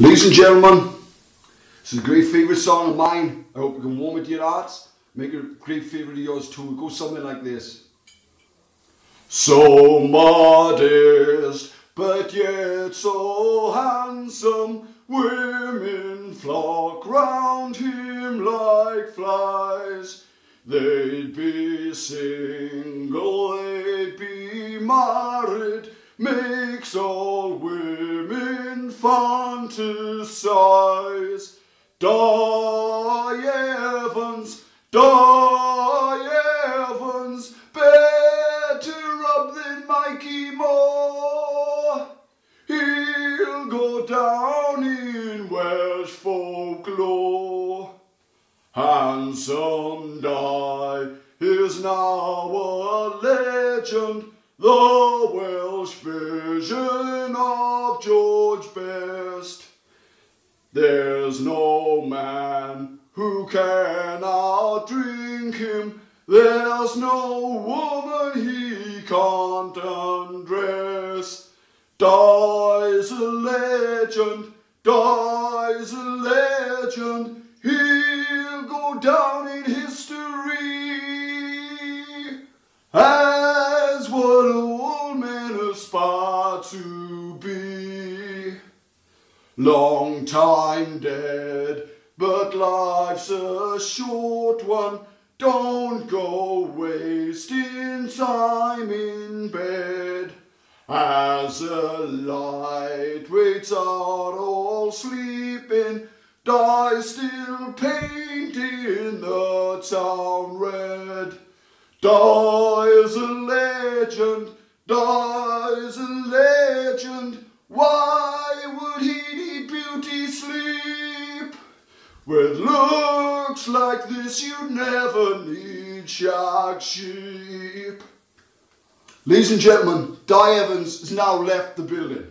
Ladies and gentlemen, this is a great favourite song of mine. I hope you can warm it to your hearts. Make it a great favourite of yours too. It goes something like this. So modest, but yet so handsome. Women flock round him like flies. They'd be single, they'd be married, makes all fantasize. Dai Evans, Dai Evans, better up than Mikey Moore. He'll go down in Welsh folklore. Handsome Dai is now a legend, the Welsh vision of Best. There's no man who can outdrink him, there's no woman he can't undress. Dai's a legend, Dai's a legend, he'll go down in history as what old men aspire to. Long time dead, but life's a short one. Don't go wasting time in bed. As the light waits out all sleeping, Dai still painting the town red. Dai Dai's a legend, Dai Dai's a legend. Why With looks like this, you'd never need shark sheep. Ladies and gentlemen, Dai Evans has now left the building.